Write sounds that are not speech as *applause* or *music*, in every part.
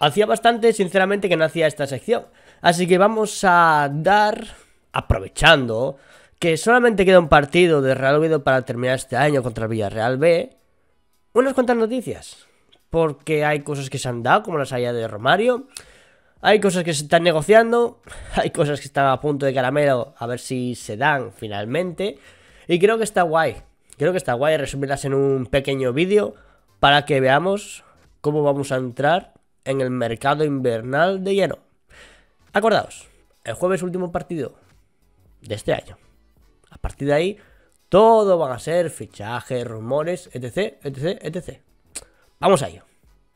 hacía bastante, sinceramente, que no hacía esta sección. Así que vamos a dar, aprovechando que solamente queda un partido de Real Oviedo para terminar este año contra el Villarreal B, unas cuantas noticias. Porque hay cosas que se han dado, como las allá de Romario. Hay cosas que se están negociando. *laughs* Hay cosas que están a punto de caramelo, a ver si se dan finalmente. Y creo que está guay. Creo que está guay resumirlas en un pequeño vídeo para que veamos cómo vamos a entrar en el mercado invernal de lleno. Acordaos, el jueves último partido de este año. A partir de ahí, todo van a ser fichajes, rumores, etc, etc, etc. Vamos a ello.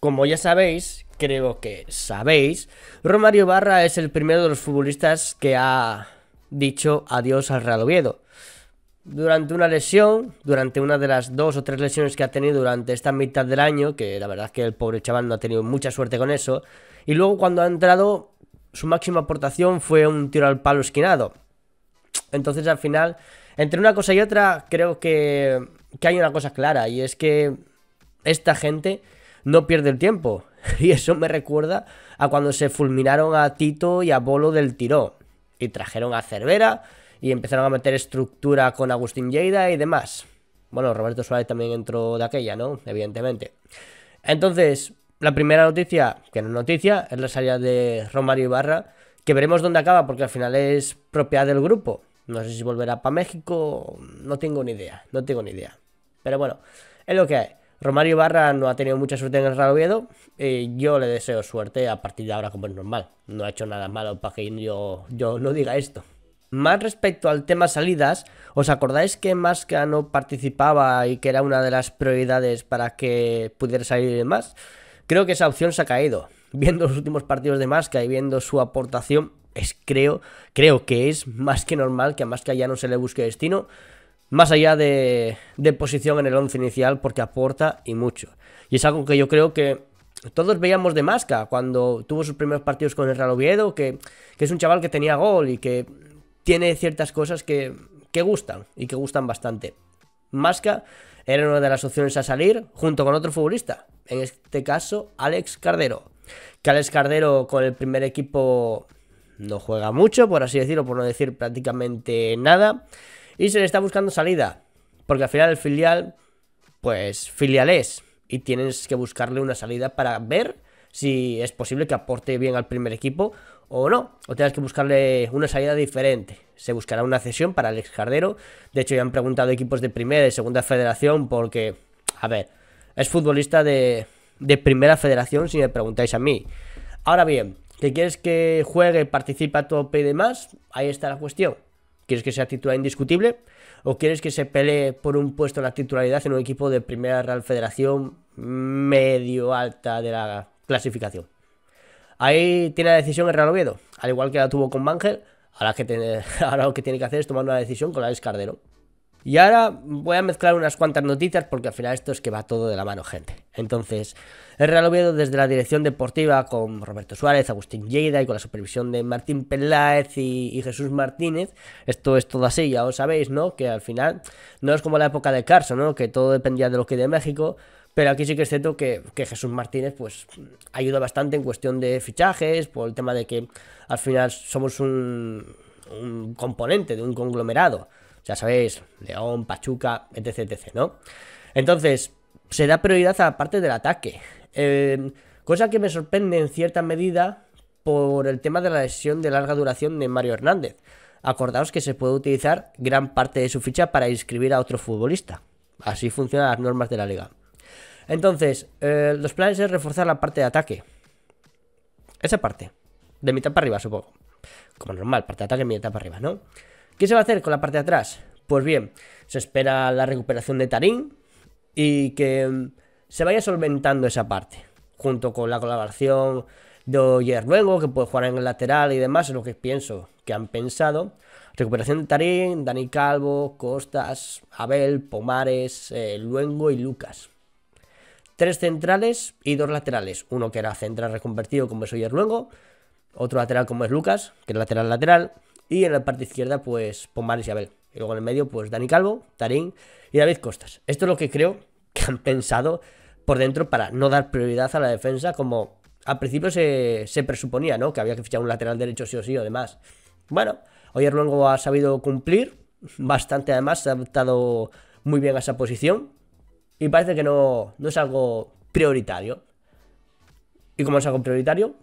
Como ya sabéis, creo que sabéis, Romario Barra es el primero de los futbolistas que ha dicho adiós al Real Oviedo. Durante una lesión, durante una de las dos o tres lesiones que ha tenido durante esta mitad del año, que la verdad es que el pobre chaval no ha tenido mucha suerte con eso, y luego cuando ha entrado, su máxima aportación fue un tiro al palo esquinado. Entonces al final, entre una cosa y otra, creo que, que hay una cosa clara, y es que esta gente no pierde el tiempo. *laughs* Y eso me recuerda a cuando se fulminaron a Tito y a Bolo del tirón. Y trajeron a Cervera y empezaron a meter estructura con Agustín Lleida y demás. Bueno, Roberto Suárez también entró de aquella, ¿no? Evidentemente. Entonces, la primera noticia, que no es noticia, es la salida de Romario Ibarra, que veremos dónde acaba, porque al final es propiedad del grupo. No sé si volverá para México, no tengo ni idea, no tengo ni idea. Pero bueno, es lo que hay. Romario Barra no ha tenido mucha suerte en el Real Oviedo. Y yo le deseo suerte a partir de ahora, como es normal. No ha hecho nada malo para que yo, yo no diga esto. Más respecto al tema salidas, ¿os acordáis que Masca no participaba y que era una de las prioridades para que pudiera salir más? Creo que esa opción se ha caído. *laughs* Viendo los últimos partidos de Masca y viendo su aportación, es creo, creo que es más que normal que a Masca ya no se le busque destino más allá de, posición en el 11 inicial porque aporta y mucho. Y es algo que yo creo que todos veíamos de Masca cuando tuvo sus primeros partidos con el Real Oviedo, que, es un chaval que tenía gol y que tiene ciertas cosas que, que gustan y que gustan bastante. Masca era una de las opciones a salir junto con otro futbolista, en este caso Alex Cardero. Que Alex Cardero con el primer equipo no juega mucho, por así decirlo, por no decir prácticamente nada. Y se le está buscando salida. Porque al final el filial, pues filial es. Y tienes que buscarle una salida para ver si es posible que aporte bien al primer equipo o no. O tienes que buscarle una salida diferente. Se buscará una cesión para Alex Cardero. De hecho, ya han preguntado equipos de primera y segunda federación porque, a ver, es futbolista de, de primera federación si me preguntáis a mí. Ahora bien, ¿que quieres que juegue, participe a tope y demás? Ahí está la cuestión. ¿Quieres que sea titular indiscutible? ¿O quieres que se pelee por un puesto en la titularidad en un equipo de primera Real Federación medio alta de la clasificación? Ahí tiene la decisión el Real Oviedo, al igual que la tuvo con Mangel. *laughs* Ahora, lo que tiene que hacer es tomar una decisión con la Cardero. Y ahora voy a mezclar unas cuantas noticias porque al final esto es que va todo de la mano, gente. Entonces, el Real Oviedo desde la dirección deportiva con Roberto Suárez, Agustín Lleida y con la supervisión de Martín Peláez y, Jesús Martínez, esto es todo así, ya os sabéis, ¿no? Que al final no es como la época de Carso, ¿no? Que todo dependía de lo que de México, pero aquí sí que es cierto que, Jesús Martínez pues ayuda bastante en cuestión de fichajes, por el tema de que al final somos un, componente de un conglomerado ya sabéis, León, Pachuca, etc, etc, ¿no? Entonces, se da prioridad a la parte del ataque. Eh, cosa que me sorprende en cierta medida por el tema de la lesión de larga duración de Mario Hernández. Acordaos que se puede utilizar gran parte de su ficha para inscribir a otro futbolista. Así funcionan las normas de la liga. Entonces, eh, los planes es reforzar la parte de ataque. Esa parte. De mitad para arriba, supongo. Como normal, parte de ataque, mitad para arriba, ¿no? ¿Qué se va a hacer con la parte de atrás? Pues bien, se espera la recuperación de Tarín y que mm, se vaya solventando esa parte, junto con la colaboración de Oyer luego, que puede jugar en el lateral y demás, es lo que pienso que han pensado. Recuperación de Tarín, Dani Calvo, Costas, Abel, Pomares, eh, Luengo y Lucas. Tres centrales y dos laterales. Uno que era central reconvertido como es Oyer Luengo, otro lateral como es Lucas, que es lateral lateral, y en la parte izquierda, pues Pomares y Abel. Y luego en el medio, pues Dani Calvo, Tarín y David Costas. Esto es lo que creo que han pensado por dentro para no dar prioridad a la defensa como al principio se, se, presuponía, ¿no? Que había que fichar un lateral derecho sí o sí o demás. Bueno, Oyer luego ha sabido cumplir bastante, además, se ha adaptado muy bien a esa posición. Y parece que no, no es algo prioritario. Y como es algo prioritario,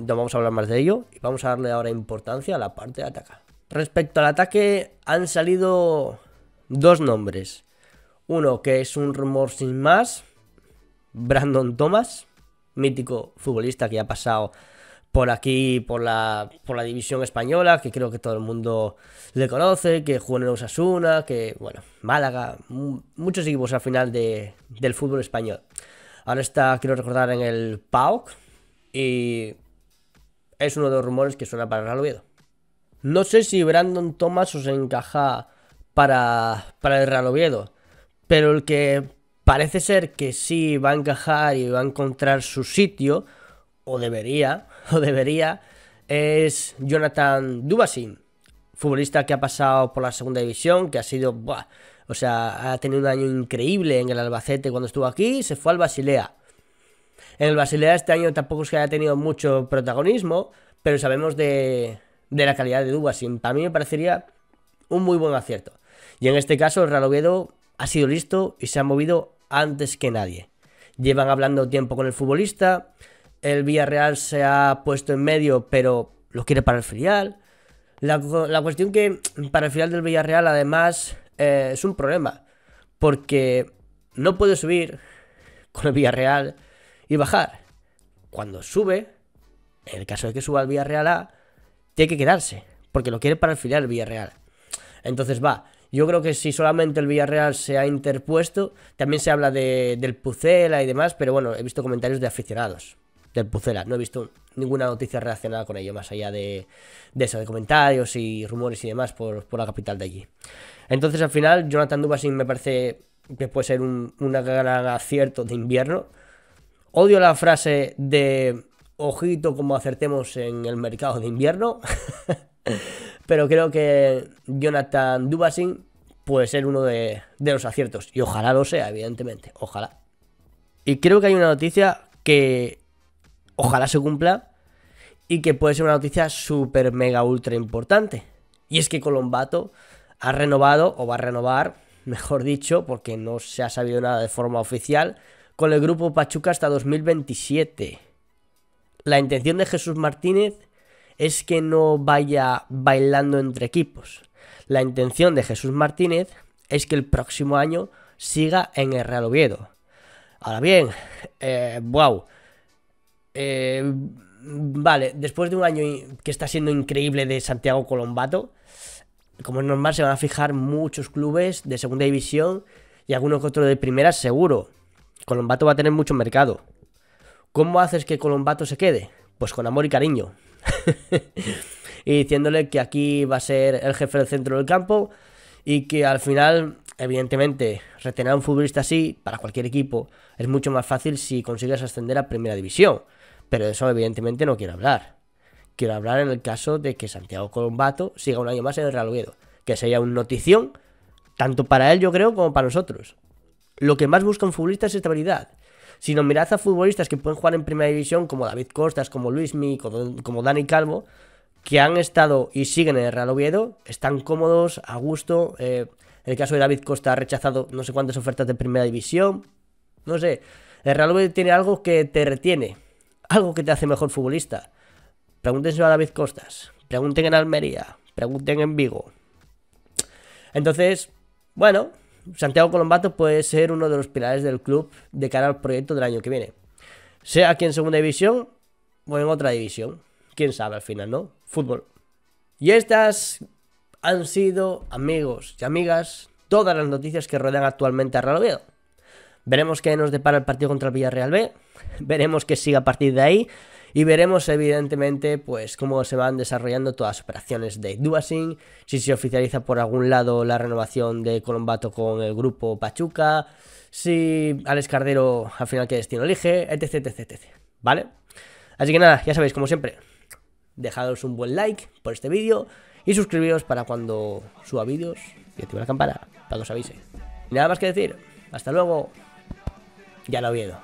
no vamos a hablar más de ello y vamos a darle ahora importancia a la parte de ataque. Respecto al ataque, han salido dos nombres. Uno que es un rumor sin más, Brandon Thomas, mítico futbolista que ha pasado por aquí, por la, por la división española, que creo que todo el mundo le conoce, que jugó en Osasuna, que, bueno, Málaga, muchos equipos al final de, del fútbol español. Ahora está, quiero recordar, en el PAOK y es uno de los rumores que suena para el Oviedo. No sé si Brandon Thomas os encaja para, para el Real Oviedo, pero el que parece ser que sí va a encajar y va a encontrar su sitio, o debería, *laughs* o debería, es Jonathan Dubasin, futbolista que ha pasado por la segunda división, que ha sido, buah, o sea, ha tenido un año increíble en el Albacete cuando estuvo aquí, se fue al Basilea. En el Basilea este año tampoco es que haya tenido mucho protagonismo, pero sabemos de, de la calidad de Dubasin. Para mí me parecería un muy buen acierto. Y en este caso el Real Oviedo ha sido listo y se ha movido antes que nadie. Llevan hablando tiempo con el futbolista, el Villarreal se ha puesto en medio, pero lo quiere para el filial. La, cuestión que para el filial del Villarreal además eh, es un problema, porque no puede subir con el Villarreal y bajar. Cuando sube, en el caso de que suba al Villarreal A, tiene que quedarse, porque lo quiere para el filial el Villarreal. Entonces va, yo creo que si solamente el Villarreal se ha interpuesto, también se habla de, del Pucela y demás, pero bueno, he visto comentarios de aficionados del Pucela. No he visto ninguna noticia relacionada con ello, más allá de, eso, de comentarios y rumores y demás por, la capital de allí. Entonces, al final, Jonathan Dubasin me parece que puede ser un, gran acierto de invierno. Odio la frase de ojito como acertemos en el mercado de invierno. *laughs* Pero creo que Jonathan Dubasin puede ser uno de, de, los aciertos. Y ojalá lo sea, evidentemente. Ojalá. Y creo que hay una noticia que ojalá se cumpla y que puede ser una noticia súper mega ultra importante. Y es que Colombato ha renovado o va a renovar, mejor dicho, porque no se ha sabido nada de forma oficial, con el grupo Pachuca hasta 2027. La intención de Jesús Martínez es que no vaya bailando entre equipos. La intención de Jesús Martínez es que el próximo año siga en el Real Oviedo. Ahora bien, eh, wow, eh, vale, después de un año que está siendo increíble de Santiago Colombato, como es normal, se van a fijar muchos clubes de segunda división y algunos que otro de primera, seguro. Colombato va a tener mucho mercado. ¿Cómo haces que Colombato se quede? Pues con amor y cariño. *laughs* y diciéndole que aquí va a ser el jefe del centro del campo y que al final, evidentemente, retener a un futbolista así para cualquier equipo es mucho más fácil si consigues ascender a primera división. Pero de eso evidentemente no quiero hablar. Quiero hablar en el caso de que Santiago Colombato siga un año más en el Real Oviedo. Que sería una notición, tanto para él yo creo como para nosotros. Lo que más busca un futbolista es estabilidad. Si nos mirad a futbolistas que pueden jugar en primera división, como David Costas, como Luismi, como Dani Calvo, que han estado y siguen en el Real Oviedo, están cómodos, a gusto. Eh, el caso de David Costa ha rechazado no sé cuántas ofertas de primera división. No sé, el Real Oviedo tiene algo que te retiene algo que te hace mejor futbolista. Pregúntense a David Costas, pregunten en Almería, pregunten en Vigo. Entonces, bueno, Santiago Colombato puede ser uno de los pilares del club de cara al proyecto del año que viene. Sea aquí en segunda división o en otra división. Quién sabe al final, ¿no? Fútbol. Y estas han sido, amigos y amigas, todas las noticias que rodean actualmente a Real Oviedo. Veremos qué nos depara el partido contra el Villarreal B, *laughs* veremos qué sigue a partir de ahí y veremos evidentemente pues cómo se van desarrollando todas las operaciones de Duasing, si se oficializa por algún lado la renovación de Colombato con el grupo Pachuca, si Alex Cardero al final qué destino elige, etc, etc, etc, ¿vale? Así que nada, ya sabéis, como siempre, dejados un buen like por este vídeo y suscribiros para cuando suba vídeos y activar la campana para que os avise. nada más que decir, hasta luego ya lo Oviedo.